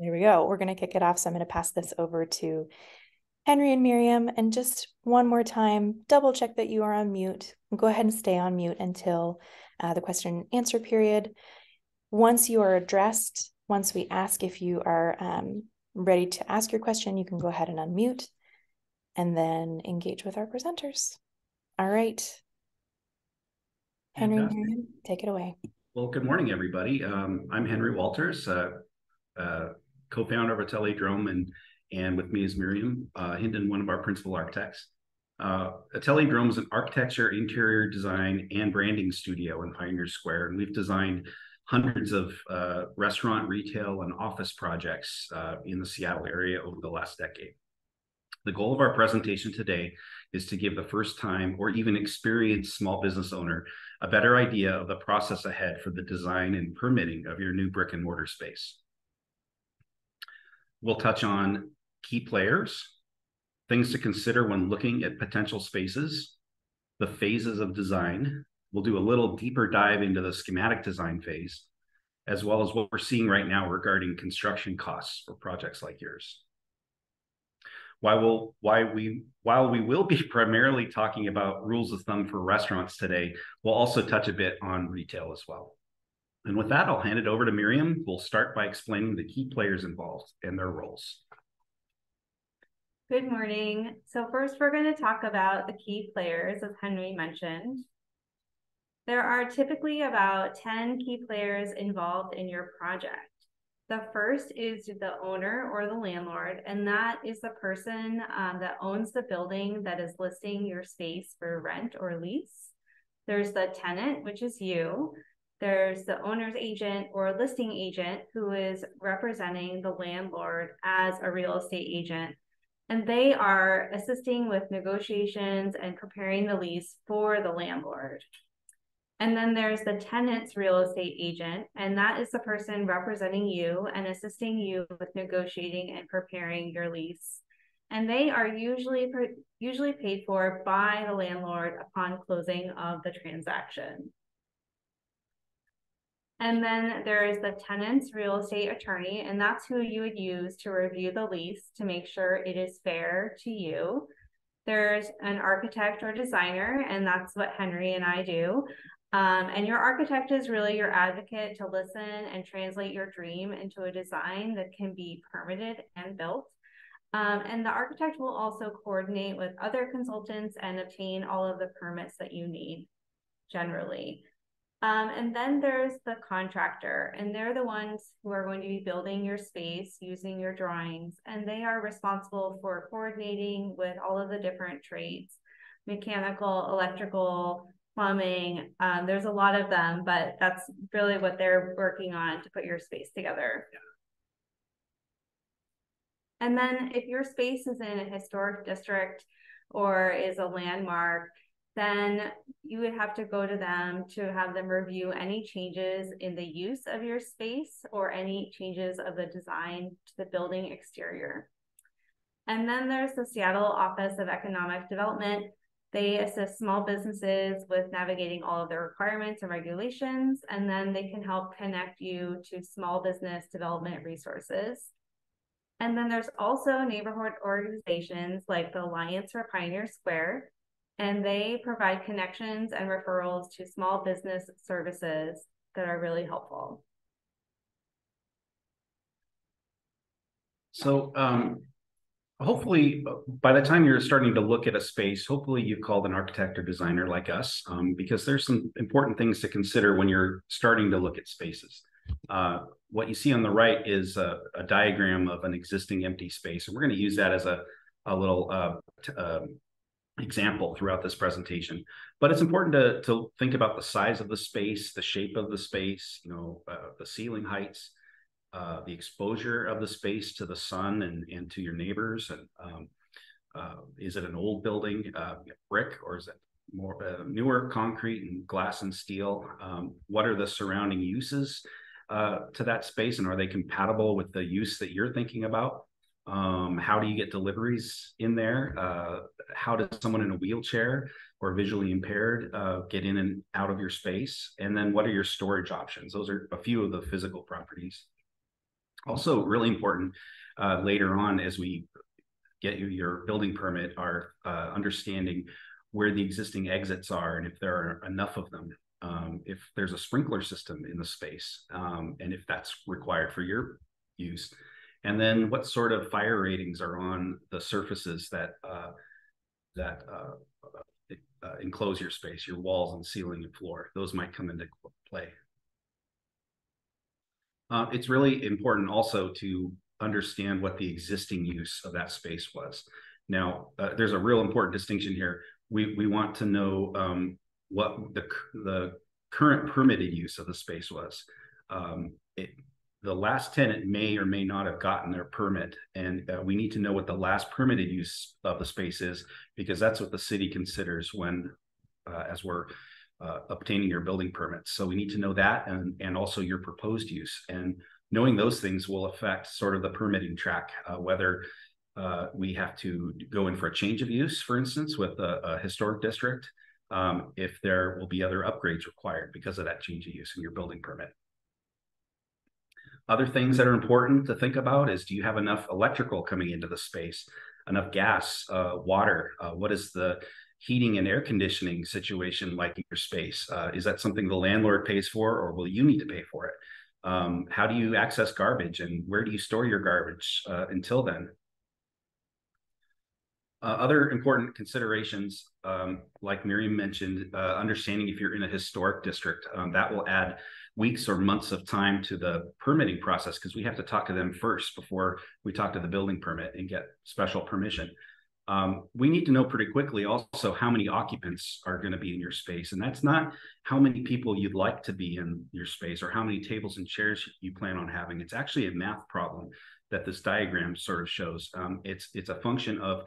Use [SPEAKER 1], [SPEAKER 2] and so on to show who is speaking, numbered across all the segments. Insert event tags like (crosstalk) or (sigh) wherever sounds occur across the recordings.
[SPEAKER 1] There we go. We're going to kick it off. So I'm going to pass this over to Henry and Miriam. And just one more time, double check that you are on mute. Go ahead and stay on mute until uh, the question and answer period. Once you are addressed, once we ask if you are um, ready to ask your question, you can go ahead and unmute and then engage with our presenters. All right. Henry, Miriam, take it away.
[SPEAKER 2] Well, good morning, everybody. Um, I'm Henry Walters, uh, uh, co-founder of Atelier Drome, and and with me is Miriam uh, Hinden, one of our principal architects. Uh, Atelier Drome is an architecture, interior design, and branding studio in Pioneer Square, and we've designed hundreds of uh, restaurant, retail, and office projects uh, in the Seattle area over the last decade. The goal of our presentation today is to give the first time or even experienced small business owner a better idea of the process ahead for the design and permitting of your new brick and mortar space. We'll touch on key players, things to consider when looking at potential spaces, the phases of design. We'll do a little deeper dive into the schematic design phase, as well as what we're seeing right now regarding construction costs for projects like yours. While we'll, why we while we will be (laughs) primarily talking about rules of thumb for restaurants today, we'll also touch a bit on retail as well. And with that, I'll hand it over to Miriam. We'll start by explaining the key players involved and their roles.
[SPEAKER 3] Good morning. So first we're going to talk about the key players, as Henry mentioned. There are typically about 10 key players involved in your project. The first is the owner or the landlord, and that is the person um, that owns the building that is listing your space for rent or lease. There's the tenant, which is you. There's the owner's agent or listing agent who is representing the landlord as a real estate agent. And they are assisting with negotiations and preparing the lease for the landlord. And then there's the tenant's real estate agent, and that is the person representing you and assisting you with negotiating and preparing your lease. And they are usually usually paid for by the landlord upon closing of the transaction. And then there is the tenant's real estate attorney, and that's who you would use to review the lease to make sure it is fair to you. There's an architect or designer, and that's what Henry and I do. Um, and your architect is really your advocate to listen and translate your dream into a design that can be permitted and built. Um, and the architect will also coordinate with other consultants and obtain all of the permits that you need generally. Um, and then there's the contractor, and they're the ones who are going to be building your space using your drawings, and they are responsible for coordinating with all of the different trades mechanical, electrical, plumbing. Um, there's a lot of them, but that's really what they're working on to put your space together. And then if your space is in a historic district or is a landmark, then you would have to go to them to have them review any changes in the use of your space or any changes of the design to the building exterior. And then there's the Seattle Office of Economic Development, they assist small businesses with navigating all of their requirements and regulations, and then they can help connect you to small business development resources. And then there's also neighborhood organizations like the Alliance for Pioneer Square, and they provide connections and referrals to small business services that are really helpful.
[SPEAKER 2] So um, hopefully by the time you're starting to look at a space hopefully you've called an architect or designer like us um, because there's some important things to consider when you're starting to look at spaces uh, what you see on the right is a, a, diagram of an existing empty space and we're going to use that as a, a little uh, uh, example throughout this presentation but it's important to, to think about the size of the space the shape of the space you know uh, the ceiling heights uh, the exposure of the space to the sun and, and to your neighbors? And um, uh, is it an old building, uh, brick, or is it more uh, newer concrete and glass and steel? Um, what are the surrounding uses uh, to that space, and are they compatible with the use that you're thinking about? Um, how do you get deliveries in there? Uh, how does someone in a wheelchair or visually impaired uh, get in and out of your space? And then what are your storage options? Those are a few of the physical properties. Also, really important uh, later on as we get you your building permit are uh, understanding where the existing exits are and if there are enough of them. Um, if there's a sprinkler system in the space um, and if that's required for your use. And then what sort of fire ratings are on the surfaces that uh, that uh, uh, enclose your space, your walls and ceiling and floor. Those might come into play. Uh, it's really important also to understand what the existing use of that space was. Now, uh, there's a real important distinction here. We we want to know um, what the the current permitted use of the space was. Um, it, the last tenant may or may not have gotten their permit, and uh, we need to know what the last permitted use of the space is because that's what the city considers when, uh, as we're uh, obtaining your building permits. So we need to know that and and also your proposed use and knowing those things will affect sort of the permitting track, uh, whether uh, we have to go in for a change of use, for instance, with a, a historic district, um, if there will be other upgrades required because of that change of use in your building permit. Other things that are important to think about is do you have enough electrical coming into the space, enough gas, uh, water? Uh, what is the heating and air conditioning situation like in your space? Uh, is that something the landlord pays for or will you need to pay for it? Um, how do you access garbage and where do you store your garbage uh, until then? Uh, other important considerations, um, like Miriam mentioned, uh, understanding if you're in a historic district, um, that will add weeks or months of time to the permitting process because we have to talk to them first before we talk to the building permit and get special permission. Um, we need to know pretty quickly also how many occupants are going to be in your space. And that's not how many people you'd like to be in your space or how many tables and chairs you plan on having. It's actually a math problem that this diagram sort of shows. Um, it's, it's a function of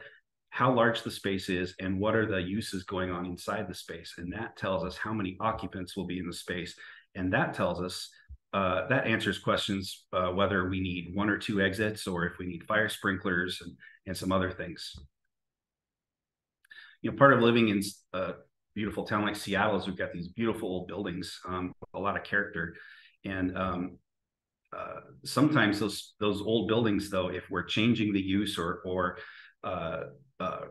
[SPEAKER 2] how large the space is and what are the uses going on inside the space. And that tells us how many occupants will be in the space. And that tells us uh, that answers questions uh, whether we need one or two exits or if we need fire sprinklers and, and some other things you know, part of living in a beautiful town like Seattle is we've got these beautiful old buildings, um, a lot of character, and um, uh, sometimes those those old buildings, though, if we're changing the use or or uh, uh,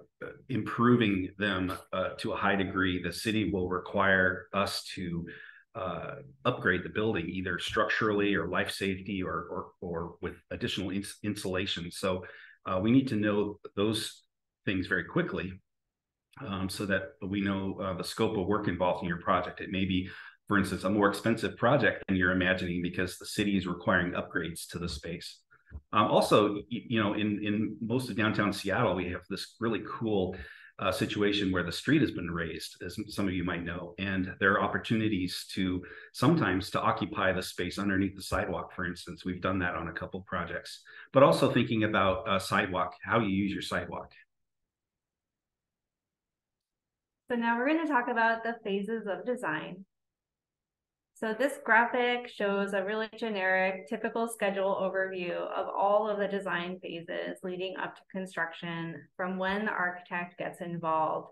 [SPEAKER 2] improving them uh, to a high degree, the city will require us to uh, upgrade the building either structurally or life safety or or, or with additional ins insulation. So uh, we need to know those things very quickly um, so that we know uh, the scope of work involved in your project. It may be, for instance, a more expensive project than you're imagining because the city is requiring upgrades to the space. Um, also, you know, in in most of downtown Seattle, we have this really cool uh, situation where the street has been raised, as some of you might know, and there are opportunities to sometimes to occupy the space underneath the sidewalk. For instance, we've done that on a couple projects, but also thinking about uh, sidewalk, how you use your sidewalk.
[SPEAKER 3] So now we're going to talk about the phases of design. So this graphic shows a really generic, typical schedule overview of all of the design phases leading up to construction from when the architect gets involved.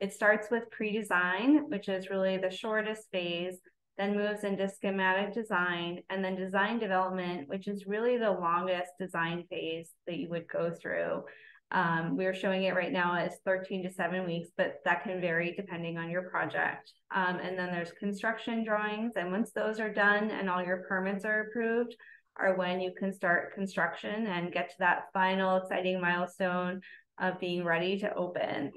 [SPEAKER 3] It starts with pre-design, which is really the shortest phase, then moves into schematic design, and then design development, which is really the longest design phase that you would go through. Um, we're showing it right now as 13 to seven weeks, but that can vary depending on your project. Um, and then there's construction drawings. And once those are done and all your permits are approved, are when you can start construction and get to that final exciting milestone of being ready to open.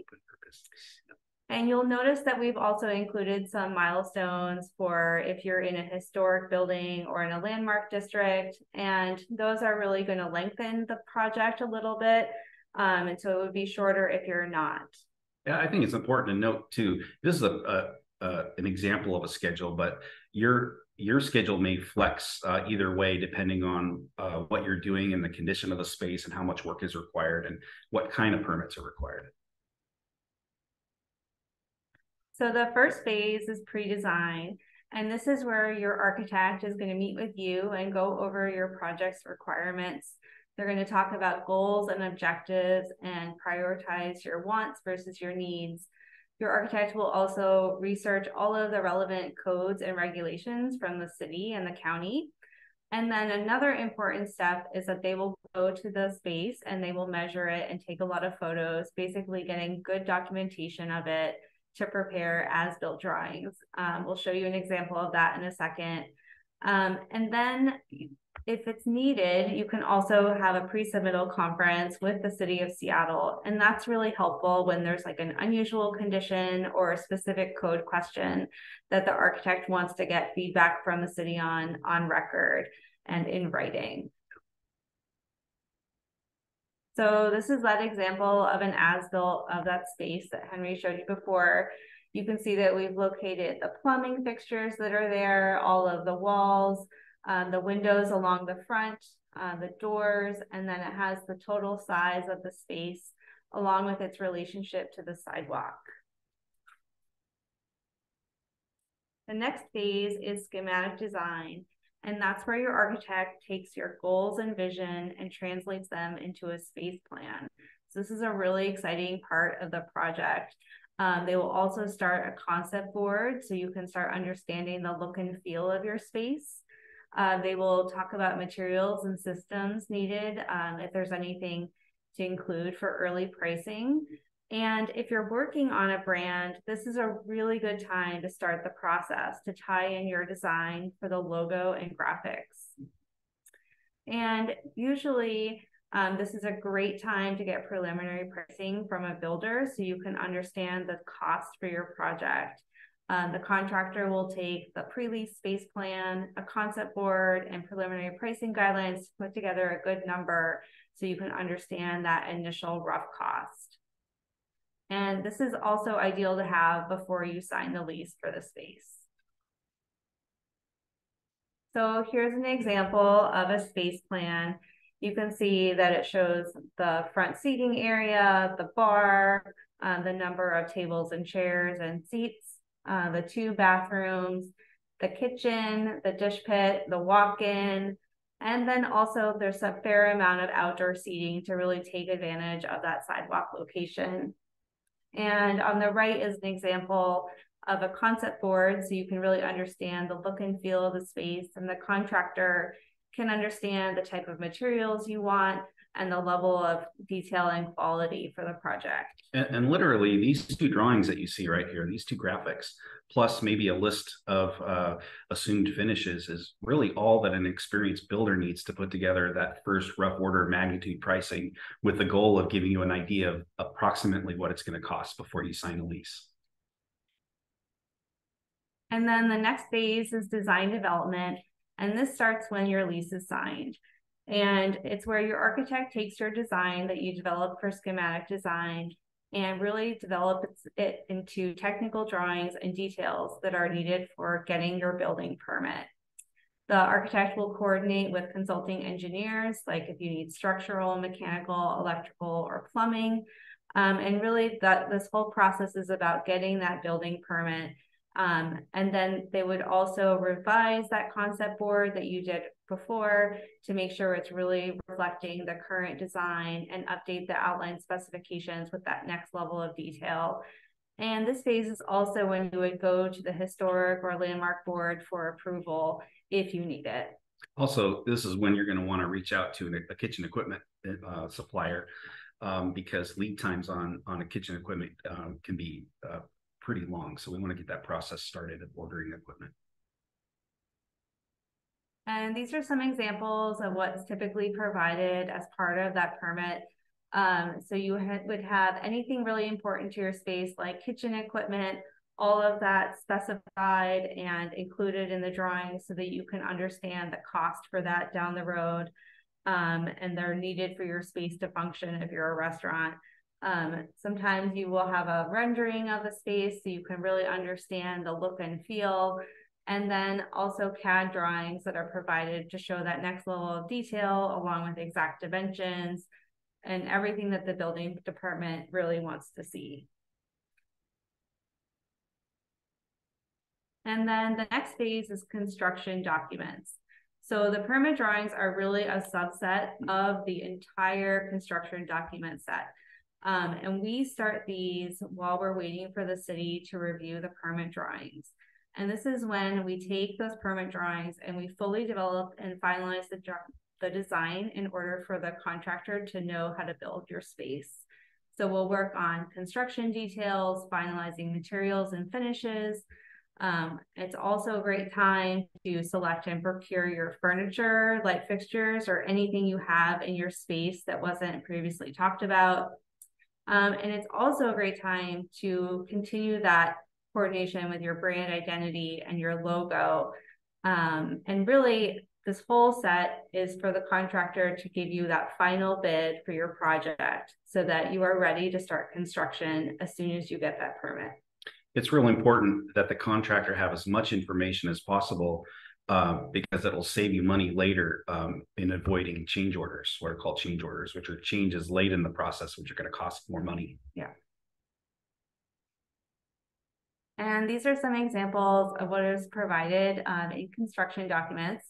[SPEAKER 3] And you'll notice that we've also included some milestones for if you're in a historic building or in a landmark district. And those are really going to lengthen the project a little bit um, and so it would be shorter if you're not.
[SPEAKER 2] Yeah, I think it's important to note too. This is a, a, a an example of a schedule, but your your schedule may flex uh, either way depending on uh, what you're doing and the condition of the space and how much work is required and what kind of permits are required.
[SPEAKER 3] So the first phase is pre-design. And this is where your architect is going to meet with you and go over your project's requirements they're going to talk about goals and objectives and prioritize your wants versus your needs. Your architect will also research all of the relevant codes and regulations from the city and the county. And then another important step is that they will go to the space and they will measure it and take a lot of photos, basically getting good documentation of it to prepare as built drawings. Um, we'll show you an example of that in a second. Um, and then if it's needed, you can also have a pre-submittal conference with the city of Seattle. And that's really helpful when there's like an unusual condition or a specific code question that the architect wants to get feedback from the city on on record and in writing. So this is that example of an as-built of that space that Henry showed you before. You can see that we've located the plumbing fixtures that are there, all of the walls, um, the windows along the front, uh, the doors, and then it has the total size of the space along with its relationship to the sidewalk. The next phase is schematic design, and that's where your architect takes your goals and vision and translates them into a space plan. So this is a really exciting part of the project. Um, they will also start a concept board so you can start understanding the look and feel of your space. Uh, they will talk about materials and systems needed um, if there's anything to include for early pricing. And if you're working on a brand, this is a really good time to start the process to tie in your design for the logo and graphics. And usually, um, this is a great time to get preliminary pricing from a builder so you can understand the cost for your project. Um, the contractor will take the pre-lease space plan, a concept board, and preliminary pricing guidelines to put together a good number so you can understand that initial rough cost. And this is also ideal to have before you sign the lease for the space. So here's an example of a space plan. You can see that it shows the front seating area, the bar, uh, the number of tables and chairs and seats, uh, the two bathrooms, the kitchen, the dish pit, the walk-in, and then also there's a fair amount of outdoor seating to really take advantage of that sidewalk location. And on the right is an example of a concept board so you can really understand the look and feel of the space and the contractor can understand the type of materials you want and the level of detail and quality for the project.
[SPEAKER 2] And, and, literally, these two drawings that you see right here, these two graphics, plus maybe a list of uh, assumed finishes, is really all that an experienced builder needs to put together that first rough order magnitude pricing with the goal of giving you an idea of approximately what it's going to cost before you sign a lease.
[SPEAKER 3] And then the next phase is design development. And this starts when your lease is signed. And it's where your architect takes your design that you develop for schematic design and really develops it into technical drawings and details that are needed for getting your building permit. The architect will coordinate with consulting engineers, like if you need structural, mechanical, electrical, or plumbing. Um, and really that this whole process is about getting that building permit um, and then they would also revise that concept board that you did before to make sure it's really reflecting the current design and update the outline specifications with that next level of detail. And this phase is also when you would go to the historic or landmark board for approval if you need it.
[SPEAKER 2] Also, this is when you're going to want to reach out to a kitchen equipment uh, supplier um, because lead times on on a kitchen equipment um, can be uh, pretty long. So we want to get that process started of ordering equipment.
[SPEAKER 3] And these are some examples of what's typically provided as part of that permit. Um, so you ha would have anything really important to your space like kitchen equipment, all of that specified and included in the drawing so that you can understand the cost for that down the road. Um, and they're needed for your space to function if you're a restaurant. Um, sometimes you will have a rendering of the space so you can really understand the look and feel. And then also CAD drawings that are provided to show that next level of detail along with exact dimensions and everything that the building department really wants to see. And then the next phase is construction documents. So the permit drawings are really a subset of the entire construction document set. Um, and we start these while we're waiting for the city to review the permit drawings. And this is when we take those permit drawings and we fully develop and finalize the, the design in order for the contractor to know how to build your space. So we'll work on construction details, finalizing materials and finishes. Um, it's also a great time to select and procure your furniture, light fixtures, or anything you have in your space that wasn't previously talked about. Um, and it's also a great time to continue that coordination with your brand identity and your logo. Um, and really, this whole set is for the contractor to give you that final bid for your project so that you are ready to start construction as soon as you get that permit.
[SPEAKER 2] It's really important that the contractor have as much information as possible uh, because it'll save you money later um, in avoiding change orders, what are called change orders, which are changes late in the process, which are going to cost more money.
[SPEAKER 3] Yeah. And these are some examples of what is provided um, in construction documents.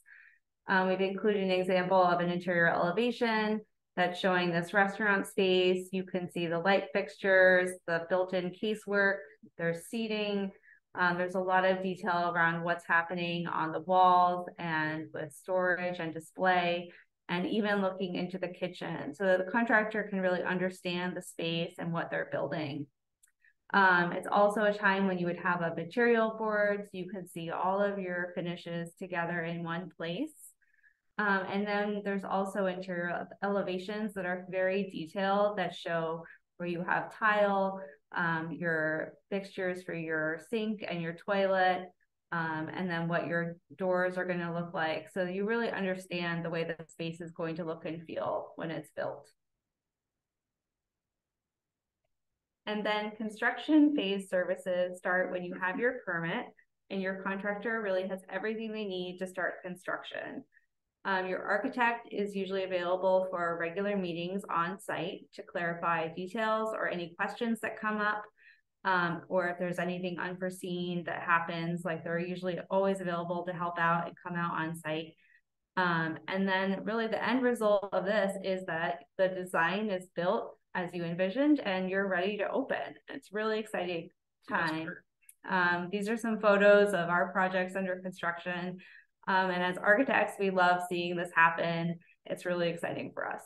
[SPEAKER 3] Um, we've included an example of an interior elevation that's showing this restaurant space. You can see the light fixtures, the built-in casework, there's seating. Um, there's a lot of detail around what's happening on the walls and with storage and display, and even looking into the kitchen so the contractor can really understand the space and what they're building. Um, it's also a time when you would have a material board. So you can see all of your finishes together in one place. Um, and then there's also interior elevations that are very detailed that show where you have tile, um, your fixtures for your sink and your toilet, um, and then what your doors are going to look like. So you really understand the way the space is going to look and feel when it's built. And then construction phase services start when you have your permit and your contractor really has everything they need to start construction. Um, your architect is usually available for regular meetings on site to clarify details or any questions that come up. Um, or if there's anything unforeseen that happens, like they're usually always available to help out and come out on site. Um, and then really the end result of this is that the design is built as you envisioned and you're ready to open. It's really exciting time. Um, these are some photos of our projects under construction. Um, and as architects, we love seeing this happen. It's really exciting for us.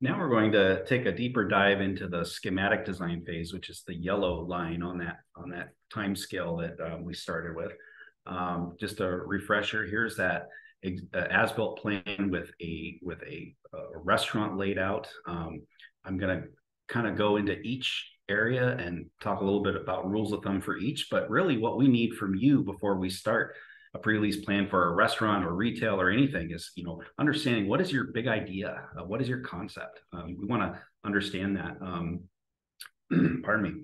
[SPEAKER 2] Now we're going to take a deeper dive into the schematic design phase, which is the yellow line on that on that time scale that um, we started with. Um, just a refresher, here's that uh, as-built plan with a with a, a restaurant laid out. Um, I'm going to kind of go into each area and talk a little bit about rules of thumb for each. But really, what we need from you before we start a pre-lease plan for a restaurant or retail or anything is, you know, understanding what is your big idea, uh, what is your concept. Um, we want to understand that. Um, (clears throat) pardon me.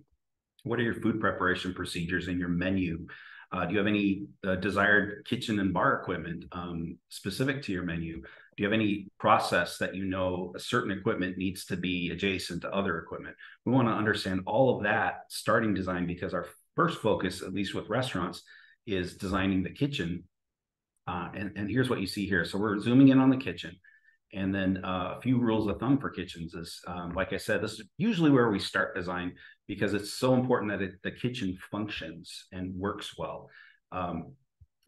[SPEAKER 2] What are your food preparation procedures and your menu? Uh, do you have any uh, desired kitchen and bar equipment um, specific to your menu? Do you have any process that you know a certain equipment needs to be adjacent to other equipment? We want to understand all of that starting design because our first focus, at least with restaurants, is designing the kitchen. Uh, and, and here's what you see here. So we're zooming in on the kitchen. And then uh, a few rules of thumb for kitchens is, um, like I said, this is usually where we start design because it's so important that it, the kitchen functions and works well. Um,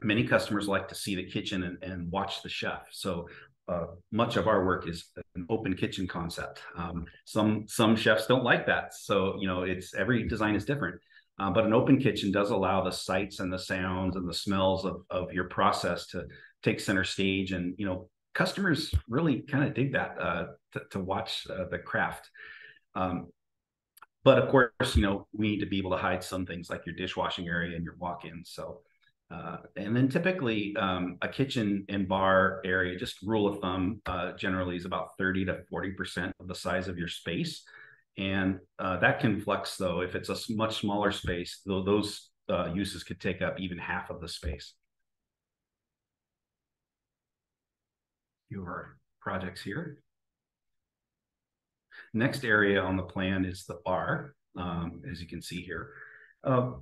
[SPEAKER 2] many customers like to see the kitchen and, and watch the chef. So uh, much of our work is an open kitchen concept. Um, some some chefs don't like that, so you know it's every design is different. Uh, but an open kitchen does allow the sights and the sounds and the smells of of your process to take center stage, and you know customers really kind of dig that uh, to, to, watch uh, the craft. Um, but of course, you know, we need to be able to hide some things like your dishwashing area and your walk-in. So, uh, and then typically um, a kitchen and bar area, just rule of thumb, uh, generally is about 30 to 40% of the size of your space. And uh, that can flex though. If it's a much smaller space, though those uh, uses could take up even half of the space. Your projects here. Next area on the plan is the bar, um, as you can see here. Uh,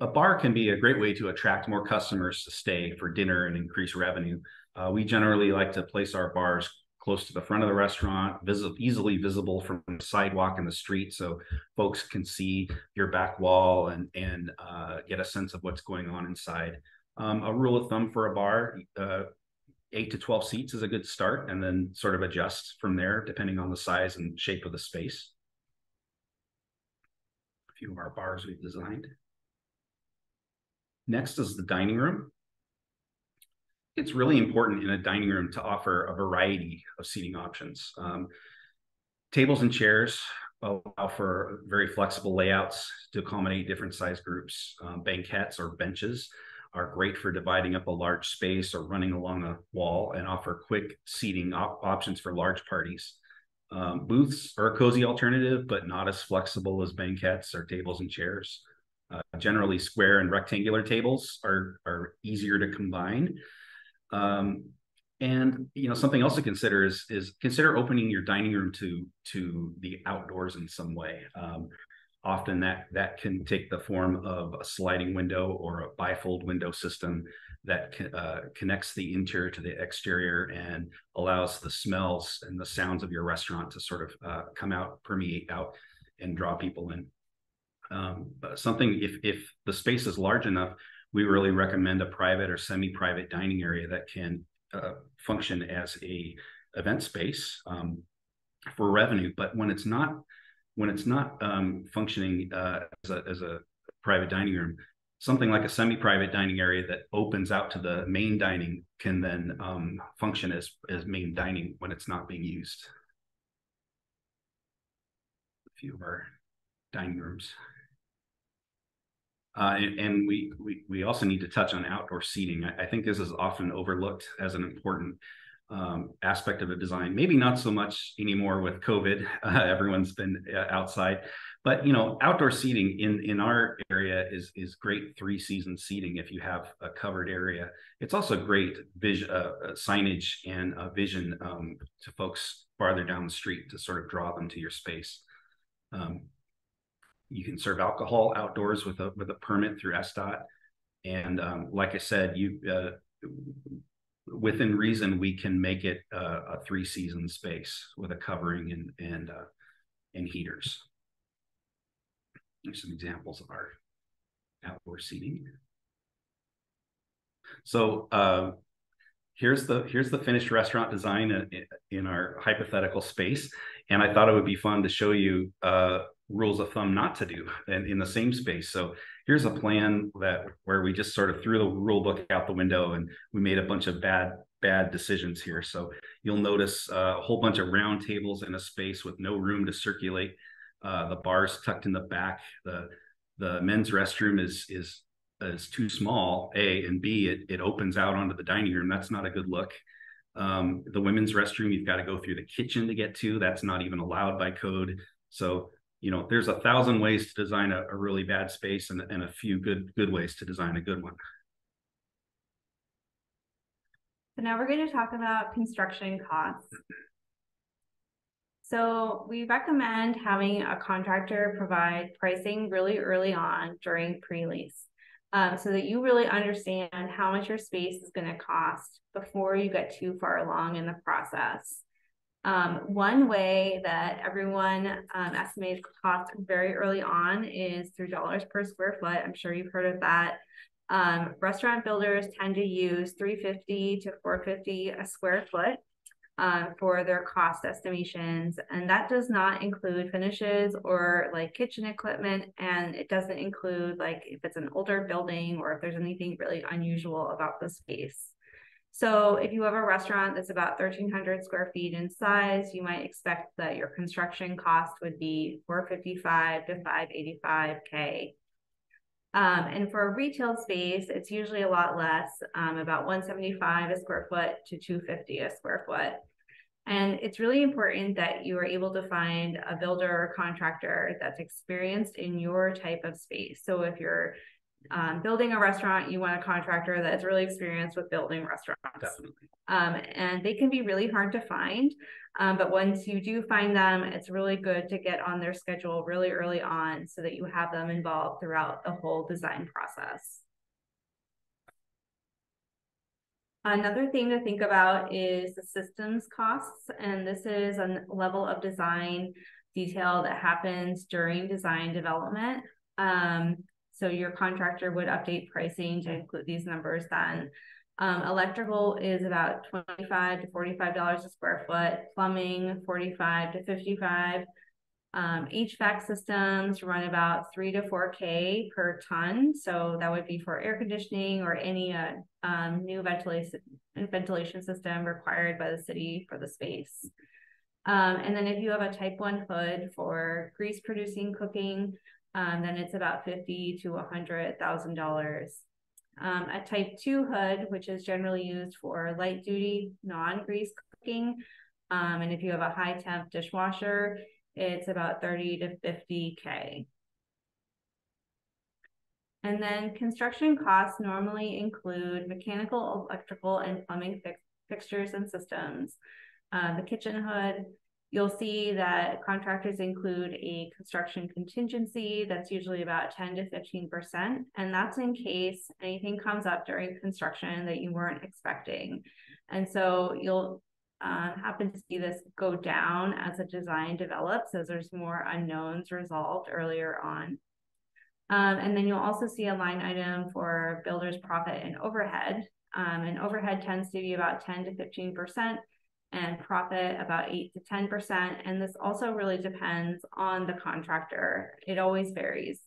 [SPEAKER 2] a bar can be a great way to attract more customers to stay for dinner and increase revenue. Uh, we generally like to place our bars close to the front of the restaurant, visible, easily visible from the sidewalk and the street, so folks can see your back wall and and uh, get a sense of what's going on inside. Um, a rule of thumb for a bar: uh, eight to twelve seats is a good start, and then sort of adjust from there depending on the size and shape of the space. A few of our bars we've designed. Next is the dining room it's really important in a dining room to offer a variety of seating options. Um, tables and chairs allow for very flexible layouts to accommodate different size groups. Um, banquettes or benches are great for dividing up a large space or running along a wall and offer quick seating op options for large parties. Um, booths are a cozy alternative, but not as flexible as banquettes or tables and chairs. Uh, generally, square and rectangular tables are, are easier to combine um, and you know something else to consider is is consider opening your dining room to to the outdoors in some way. Um, often that that can take the form of a sliding window or a bifold window system that uh, connects the interior to the exterior and allows the smells and the sounds of your restaurant to sort of uh, come out, permeate out, and draw people in. Um, something if if the space is large enough, we really recommend a private or semi-private dining area that can uh, function as a event space um, for revenue. But when it's not when it's not um, functioning uh, as, a, as a private dining room, something like a semi-private dining area that opens out to the main dining can then um, function as as main dining when it's not being used. A few of our dining rooms. Uh, and, and we, we we also need to touch on outdoor seating. I, I think this is often overlooked as an important um, aspect of a design. Maybe not so much anymore with COVID. (laughs) Uh, everyone's been uh, outside, but you know, outdoor seating in in our area is is great three season seating if you have a covered area. It's also great vision uh, uh signage and vision um, to folks farther down the street to sort of draw them to your space. Um, you can serve alcohol outdoors with a with a permit through SDOT. And um, like I said, you uh, within reason, we can make it uh, a three season space with a covering and and uh, and heaters. There's some examples of our outdoor seating. So uh, here's the here's the finished restaurant design in, in, our hypothetical space, and I thought it would be fun to show you uh, rules of thumb not to do in, in the same space. So here's a plan that where we just sort of threw the rule book out the window and we made a bunch of bad bad decisions here. So you'll notice uh, a whole bunch of round tables in a space with no room to circulate. Uh, the bars tucked in the back. The the men's restroom is is is too small. A and B it it opens out onto the dining room. That's not a good look. Um, the women's restroom you've got to go through the kitchen to get to. That's not even allowed by code. So you know, there's a thousand ways to design a, a really bad space and, and a few good good ways to design a good one.
[SPEAKER 3] So now we're going to talk about construction costs. So we recommend having a contractor provide pricing really early on during pre-lease um, so that you really understand how much your space is going to cost before you get too far along in the process. Um, one way that everyone um, estimates cost very early on is through dollars per square foot. I'm sure you've heard of that. Um, restaurant builders tend to use 350 to 450 a square foot um, for their cost estimations. And that does not include finishes or like kitchen equipment. And it doesn't include like if it's an older building or if there's anything really unusual about the space. So if you have a restaurant that's about 1300 square feet in size, you might expect that your construction cost would be 455 to 585K. Um, and for a retail space, it's usually a lot less, um, about 175 a square foot to 250 a square foot. And it's really important that you are able to find a builder or contractor that's experienced in your type of space. So if you're um, building a restaurant, you want a contractor that's really experienced with building restaurants.
[SPEAKER 2] Definitely.
[SPEAKER 3] Um, and they can be really hard to find. Um, but once you do find them, it's really good to get on their schedule really early on so that you have them involved throughout the whole design process. Another thing to think about is the systems costs, and this is a level of design detail that happens during design development. Um, so your contractor would update pricing to include these numbers then. Um, electrical is about 25 to $45 a square foot, plumbing 45 to 55. Um, HVAC systems run about three to four K per ton. So that would be for air conditioning or any uh, um, new ventilation ventilation system required by the city for the space. Um, and then if you have a type one hood for grease producing cooking, um, then it's about fifty to a hundred thousand dollars. Um, a type two hood, which is generally used for light duty, non-grease cooking. Um, and if you have a high temp dishwasher, it's about 30 to 50K. And then construction costs normally include mechanical, electrical, and plumbing fix fixtures and systems. Uh, the kitchen hood, you'll see that contractors include a construction contingency that's usually about 10 to 15%. And that's in case anything comes up during construction that you weren't expecting. And so you'll uh, happen to see this go down as a design develops as there's more unknowns resolved earlier on. Um, and then you'll also see a line item for builder's profit and overhead. Um, and overhead tends to be about 10 to 15% and profit about 8 to 10%. And this also really depends on the contractor. It always varies.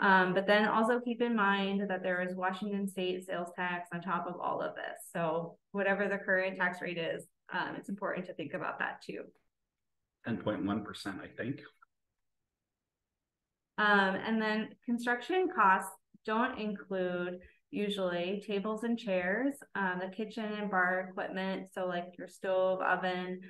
[SPEAKER 3] Um, but then also keep in mind that there is Washington state sales tax on top of all of this. So whatever the current tax rate is, um, it's important to think about that too.
[SPEAKER 2] 10.1%, I think.
[SPEAKER 3] Um, and then construction costs don't include usually tables and chairs, um, the kitchen and bar equipment. So like your stove, oven,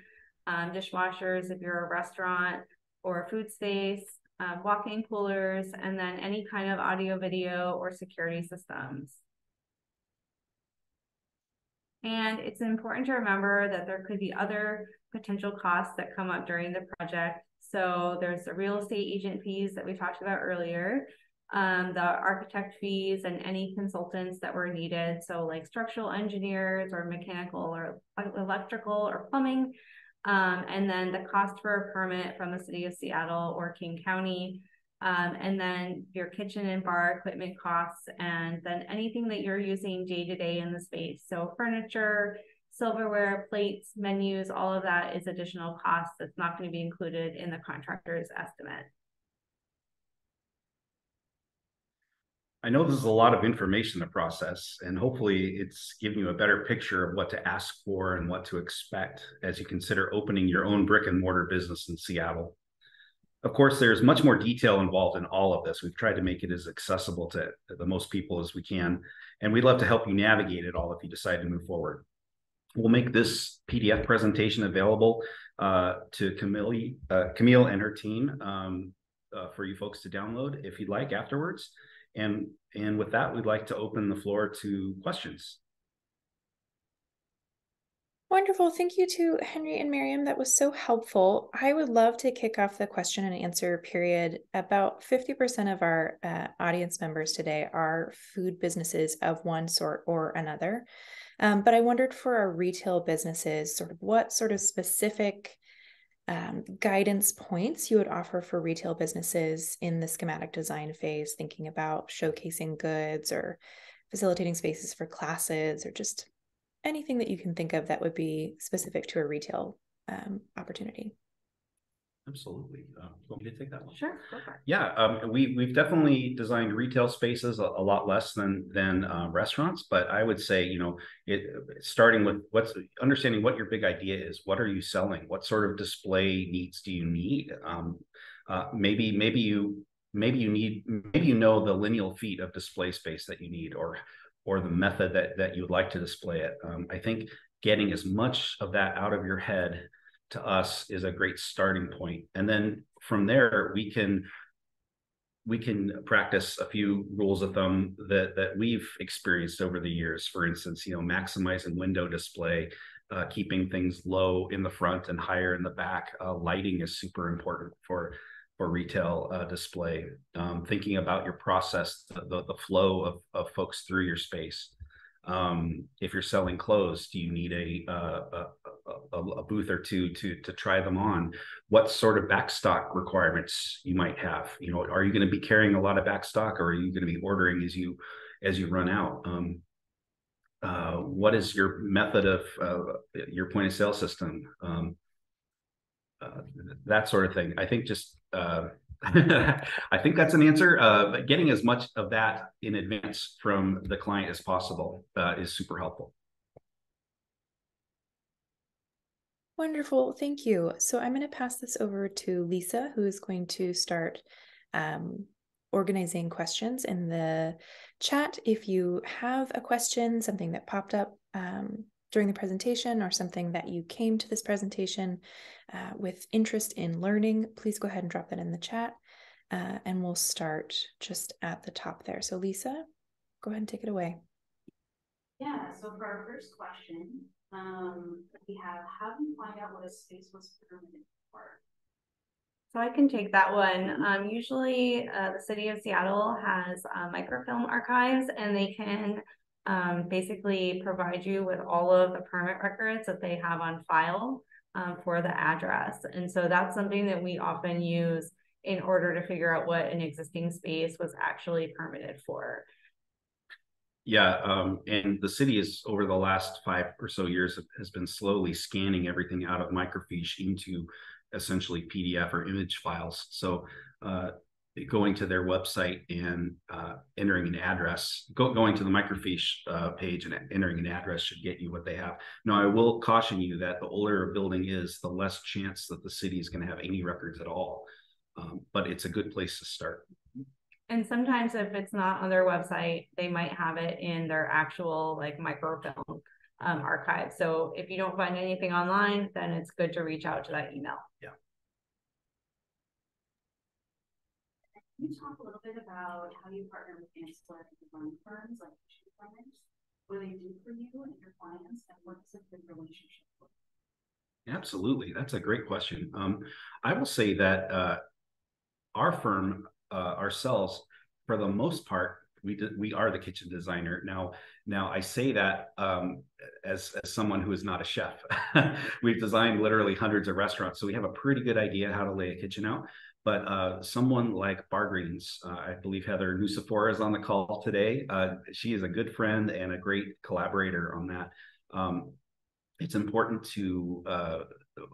[SPEAKER 3] um, dishwashers if you're a restaurant or a food space, uh, walk-in coolers, and then any kind of audio, video, or security systems. And it's important to remember that there could be other potential costs that come up during the project. So there's the real estate agent fees that we talked about earlier, um, the architect fees and any consultants that were needed. So like structural engineers or mechanical or electrical or plumbing. Um, and then the cost for a permit from the city of Seattle or King County um, and then your kitchen and bar equipment costs, and then anything that you're using day to day in the space. So furniture, silverware, plates, menus, all of that is additional cost that's not going to be included in the contractor's estimate.
[SPEAKER 2] I know this is a lot of information to process, and hopefully it's giving you a better picture of what to ask for and what to expect as you consider opening your own brick and mortar business in Seattle. Of course, there's much more detail involved in all of this. We've tried to make it as accessible to the most people as we can, and we'd love to help you navigate it all if you decide to move forward. We'll make this PDF presentation available uh, to Camille, uh, Camille and her team um, uh, for you folks to download if you'd like afterwards. And, and with that, we'd like to open the floor to questions.
[SPEAKER 1] Wonderful. Thank you to Henry and Miriam. That was so helpful. I would love to kick off the question and answer period. About 50% of our uh, audience members today are food businesses of one sort or another. Um, but I wondered for our retail businesses, sort of what sort of specific um, guidance points you would offer for retail businesses in the schematic design phase, thinking about showcasing goods or facilitating spaces for classes or just anything that you can think of that would be specific to a retail um, opportunity.
[SPEAKER 2] Absolutely. Uh, want me to take that one?
[SPEAKER 3] Sure.
[SPEAKER 2] Yeah, um, we we've definitely designed retail spaces a, a lot less than than uh, restaurants, but I would say you know it starting with what's understanding what your big idea is. What are you selling? What sort of display needs do you need? Um, uh, maybe maybe you maybe you need maybe you know the lineal feet of display space that you need, or or the method that that you would like to display it. Um, I think getting as much of that out of your head to us is a great starting point, and then from there we can we can practice a few rules of thumb that that we've experienced over the years. For instance, you know, maximizing window display, uh, keeping things low in the front and higher in the back. Uh, lighting is super important for for retail uh, display, um, thinking about your process, the, the, the flow of, of folks through your space. Um, if you're selling clothes, do you need a, a, a, a, booth or two to to try them on? What sort of backstock requirements you might have? You know, are you going to be carrying a lot of backstock, or are you going to be ordering as you as you run out? Um, uh, what is your method of uh, your point of sale system? Um, uh, that sort of thing. I think just uh, (laughs) I think that's an answer. Uh, getting as much of that in advance from the client as possible uh, is super helpful.
[SPEAKER 1] Wonderful, thank you. So I'm going to pass this over to Lisa, who is going to start um, organizing questions in the chat. If you have a question, something that popped up um, during the presentation or something that you came to this presentation uh, with interest in learning, please go ahead and drop that in the chat. Uh, and we'll start just at the top there. So Lisa, go ahead and take it away.
[SPEAKER 4] Yeah, so for our first question, um, we have, how do you find out what a space was permitted for?
[SPEAKER 3] So I can take that one. Um, usually uh, the city of Seattle has uh, microfilm archives and they can um, basically provide you with all of the permit records that they have on file um, for the address. And so that's something that we often use in order to figure out what an existing space was actually permitted for.
[SPEAKER 2] Yeah, um, and the city is over the last five or so years has been slowly scanning everything out of microfiche into essentially PDF or image files. So uh, going to their website and uh, entering an address, go, going to the microfiche uh, page and entering an address should get you what they have. Now, I will caution you that the older a building is, the less chance that the city is going to have any records at all. Um, but it's a good place to start.
[SPEAKER 3] And sometimes if it's not on their website, they might have it in their actual like microfilm um, archive. So if you don't find anything online, then it's good to reach out to that email.
[SPEAKER 2] Yeah.
[SPEAKER 4] Can you talk a little bit about how you partner with ancillary design firms like issue planners? What they do for you and your clients, and what's a good relationship with?
[SPEAKER 2] Absolutely, that's a great question. Um, I will say that uh, our firm uh, ourselves, for the most part, we we are the kitchen designer now. Now I say that um, as as someone who is not a chef. (laughs) We've designed literally hundreds of restaurants, so we have a pretty good idea how to lay a kitchen out. But uh, someone like Bargreens, uh, I believe Heather Nusafora is on the call today. Uh, she is a good friend and a great collaborator on that. Um, it's important to uh,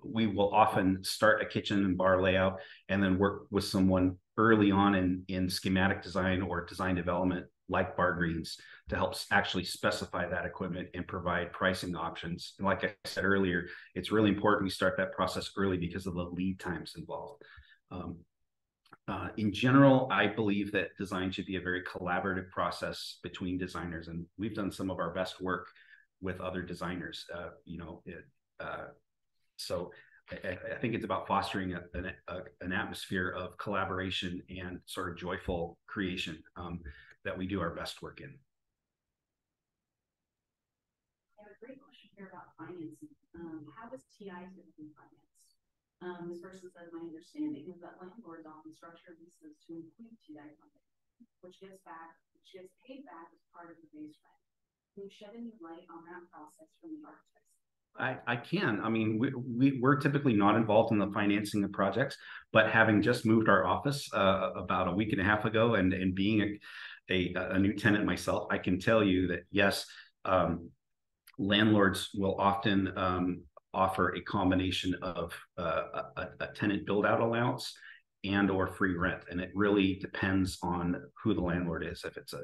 [SPEAKER 2] we will often start a kitchen and bar layout and then work with someone early on in in schematic design or design development like Bargreens to help actually specify that equipment and provide pricing options and like i said earlier it's really important we start that process early because of the lead times involved um, uh, in general, I believe that design should be a very collaborative process between designers, and we've done some of our best work with other designers. Uh, you know, it, uh, so I, I, think it's about fostering a, an, a, an, atmosphere of collaboration and sort of joyful creation um, that we do our best work in.
[SPEAKER 4] I have a great question here about financing. Um, how is TI financed? Um, this person says, my understanding is that landlords often structure leases to include TI funding, which gets back, which gets paid back as part of the base rent. Can you shed any light on that process from the architect?
[SPEAKER 2] I, I can. I mean, we, we, we're typically not involved in the financing of projects, but having just moved our office uh, about a week and a half ago and, and being a, a, a new tenant myself, I can tell you that yes, um, landlords will often um, offer a combination of uh, a, a, tenant build out allowance and or free rent. And it really depends on who the landlord is. If it's a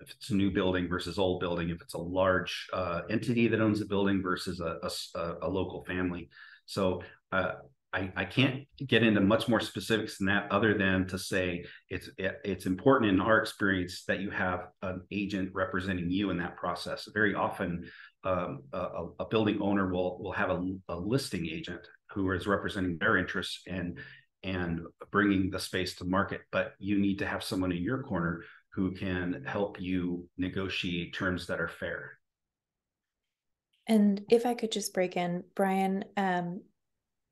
[SPEAKER 2] if it's a new building versus old building, if it's a large uh, entity that owns the building versus a, a, a local family. So uh, I, I, can't get into much more specifics than that, other than to say it's it's important in our experience that you have an agent representing you in that process. Very often, um, a, a, building owner will will have a, a listing agent who is representing their interests and and bringing the space to market. But you need to have someone in your corner who can help you negotiate terms that are fair.
[SPEAKER 1] And if I could just break in, Brian, um,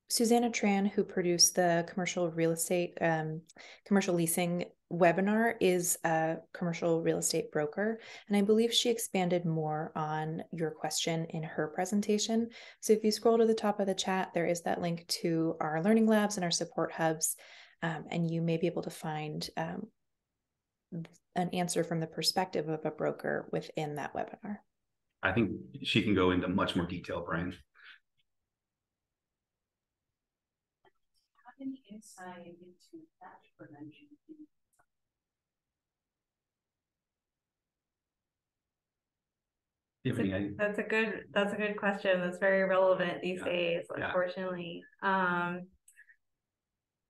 [SPEAKER 1] Susanna Tran, who produced the commercial real estate, um, commercial leasing webinar is a commercial real estate broker, and I believe she expanded more on your question in her presentation. So if you scroll to the top of the chat, there is that link to our learning labs and our support hubs, um, and you may be able to find um, an answer from the perspective of a broker within that webinar.
[SPEAKER 2] I think she can go into much more detail, Brian.
[SPEAKER 4] Have any insight into theft prevention?
[SPEAKER 2] Tiffany, I,
[SPEAKER 3] That's a good, that's a good question. That's very relevant these
[SPEAKER 2] Yeah.
[SPEAKER 3] days,
[SPEAKER 2] Yeah.
[SPEAKER 3] unfortunately. Um.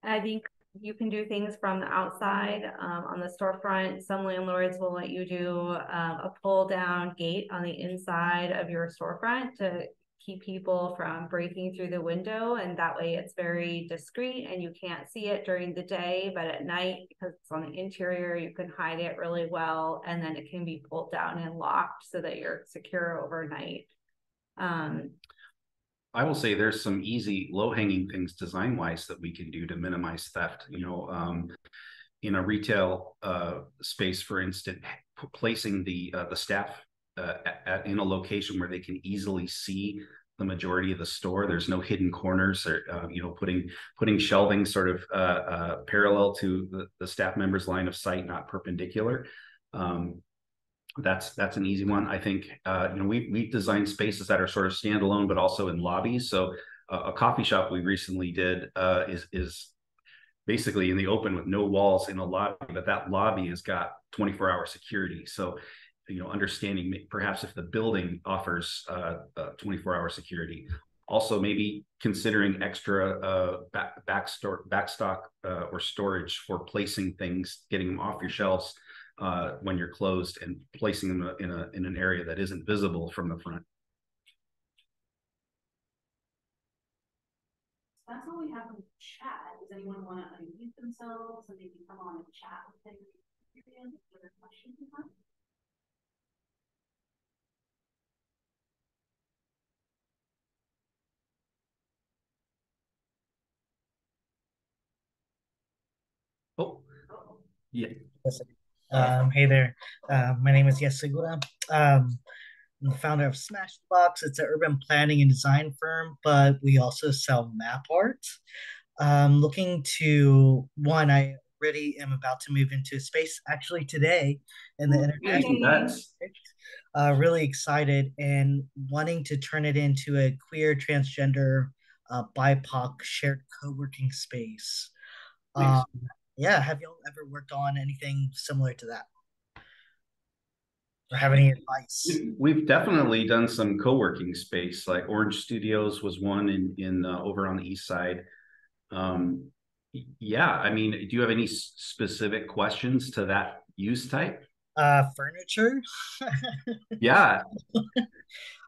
[SPEAKER 3] I think you can do things from the outside, um, on the storefront. Some landlords will let you do, um, a pull down gate on the inside of your storefront to keep people from breaking through the window, and that way it's very discreet and you can't see it during the day, but at night, because it's on the interior, you can hide it really well, and then it can be pulled down and locked so that you're secure overnight. Um,
[SPEAKER 2] I will say there's some easy low hanging things design wise that we can do to minimize theft. You know, um, in a retail uh, space, for instance, placing the uh, the staff uh, at, in a location where they can easily see the majority of the store. There's no hidden corners, or uh, you know, putting putting shelving sort of uh, uh, parallel to the, the staff members' line of sight, not perpendicular. Um, that's that's an easy one. I think uh, you know we we designed spaces that are sort of standalone, but also in lobbies. So uh, a coffee shop we recently did uh, is is basically in the open with no walls in a lobby, but that lobby has got 24 hour security. So you know understanding perhaps if the building offers uh, 24 hour security. Also, maybe considering extra uh, back, back store, backstock uh, or storage for placing things, getting them off your shelves uh, when you're closed and placing them in a in an area that isn't visible from the front.
[SPEAKER 4] So that's all we have in the chat. Does anyone want to unmute themselves and maybe come on and chat with them? Other questions you have?
[SPEAKER 2] Oh, yeah.
[SPEAKER 5] Um, hey there. Uh, my name is Yes Segura. Um, I'm the founder of Smashbox. It's an urban planning and design firm, but we also sell map art. Um, looking to one, I already am about to move into a space actually today in the international. Uh, really excited and wanting to turn it into a queer, transgender, uh, BIPOC shared co-working space. Um, yeah, have y'all ever worked on anything similar to that? Or have any advice?
[SPEAKER 2] We've definitely done some co-working space, like Orange Studios was one in in uh, over on the east side. Um, yeah, I mean, do you have any specific questions to that use type?
[SPEAKER 5] Uh, furniture. (laughs)
[SPEAKER 2] yeah.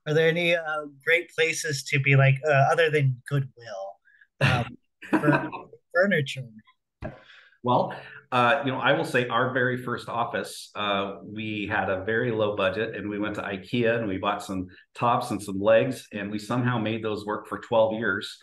[SPEAKER 5] Are there any uh, great places to be like uh, other than Goodwill um, (laughs) for furniture?
[SPEAKER 2] Well, uh, you know, I will say our very first office, uh, we had a very low budget and we went to IKEA and we bought some tops and some legs and we somehow made those work for 12 years.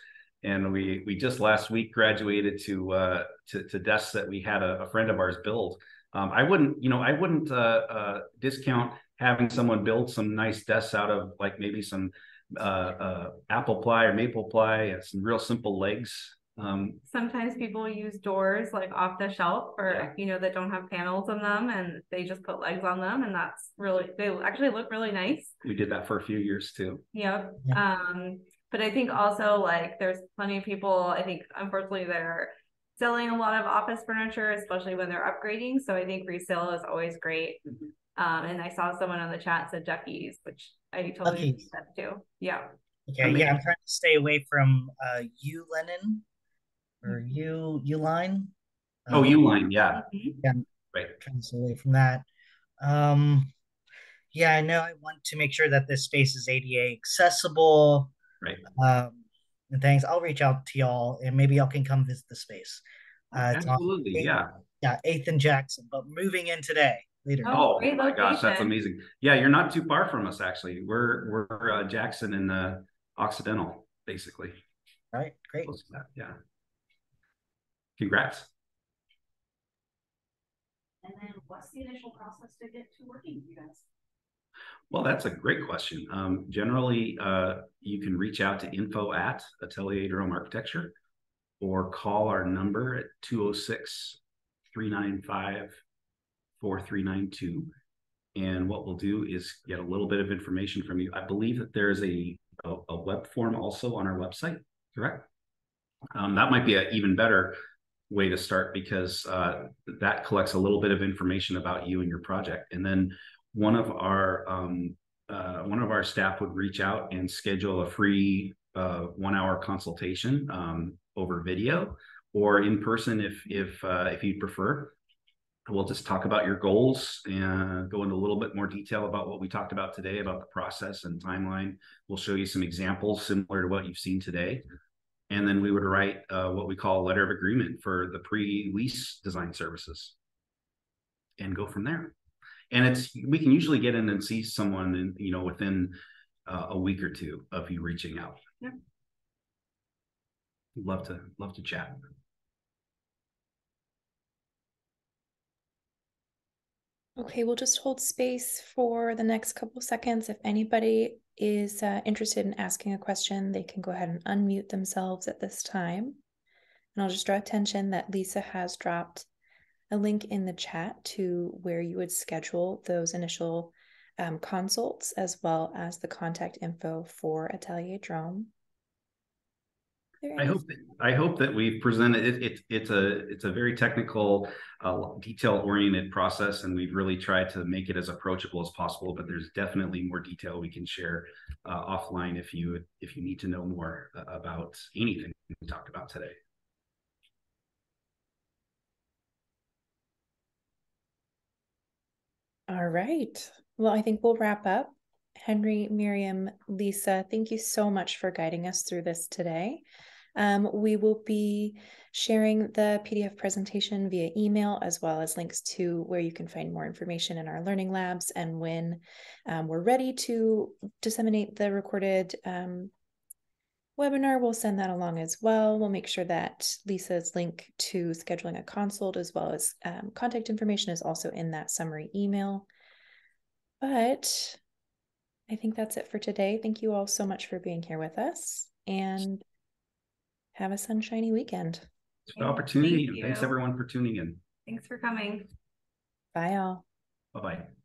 [SPEAKER 2] And we we just last week graduated to uh, to, to desks that we had a, a friend of ours build. Um, I wouldn't, you know, I wouldn't uh, uh, discount having someone build some nice desks out of like maybe some uh, apple ply or maple ply, some real simple legs.
[SPEAKER 3] Um, Sometimes people use doors like off the shelf or yeah. you know that don't have panels in them, and they just put legs on them, and that's really they actually look really nice.
[SPEAKER 2] We did that for a few years too.
[SPEAKER 3] Yep. Yeah. Um, but I think also like there's plenty of people. I think unfortunately they're selling a lot of office furniture, especially when they're upgrading. So I think resale is always great. Mm-hmm. Um, and I saw someone on the chat said Duckies, which I totally okay. that too. Yeah.
[SPEAKER 5] Okay. I mean, yeah, I'm trying to stay away from uh, U Lennon or U Uline.
[SPEAKER 2] Um, oh, Uline, yeah.
[SPEAKER 5] Yeah, right. Trying away from that. Um, yeah, I know. I want to make sure that this space is ADA accessible.
[SPEAKER 2] Right.
[SPEAKER 5] Um, and things. I'll reach out to y'all, and maybe y'all can come visit the space.
[SPEAKER 2] Uh, Absolutely,
[SPEAKER 5] eighth,
[SPEAKER 2] yeah.
[SPEAKER 5] Yeah, Eighth and Jackson, but moving in today later.
[SPEAKER 2] Oh, oh my gosh, that's amazing. Yeah, you're not too far from us. Actually, we're we're uh, Jackson and the Occidental, basically.
[SPEAKER 5] All right, great.
[SPEAKER 2] Yeah. Congrats.
[SPEAKER 4] And then what's the initial process to get to working with you guys?
[SPEAKER 2] Well, that's a great question. Um, generally, uh, you can reach out to info at Atelier Drome Architecture or call our number at 206 395 4392. And what we'll do is get a little bit of information from you. I believe that there's a, a, a web form also on our website, correct? Um, that might be an even better way to start because uh, that collects a little bit of information about you and your project. And then one of our um, uh, one of our staff would reach out and schedule a free uh, one hour consultation um, over video or in person if if uh, if you'd prefer. We'll just talk about your goals and go into a little bit more detail about what we talked about today about the process and timeline. We'll show you some examples similar to what you've seen today. And then we would write uh, what we call a letter of agreement for the pre-lease design services and go from there and it's we can usually get in and see someone in you know within uh, a week or two of you reaching out
[SPEAKER 3] yeah.
[SPEAKER 2] love to love to chat
[SPEAKER 1] Okay, we'll just hold space for the next couple seconds. If anybody is uh, interested in asking a question, they can go ahead and unmute themselves at this time. And I'll just draw attention that Lisa has dropped a link in the chat to where you would schedule those initial um, consults as well as the contact info for Atelier Drome.
[SPEAKER 2] I hope that, I hope that we've presented it, it. It's a it's a very technical, uh, detail oriented process, and we've really tried to make it as approachable as possible. But there's definitely more detail we can share uh, offline if you if you need to know more uh, about anything we talked about today.
[SPEAKER 1] All right. Well, I think we'll wrap up. Henry, Miriam, Lisa, thank you so much for guiding us through this today. Um, we will be sharing the PDF presentation via email as well as links to where you can find more information in our learning labs. And when um, we're ready to disseminate the recorded um, webinar, we'll send that along as well. We'll make sure that Lisa's link to scheduling a consult as well as um, contact information is also in that summary email. But I think that's it for today. Thank you all so much for being here with us and have a sunshiny weekend.
[SPEAKER 2] It's an opportunity. Thank Thanks everyone for tuning in.
[SPEAKER 3] Thanks for coming.
[SPEAKER 1] Bye all.
[SPEAKER 2] Bye bye.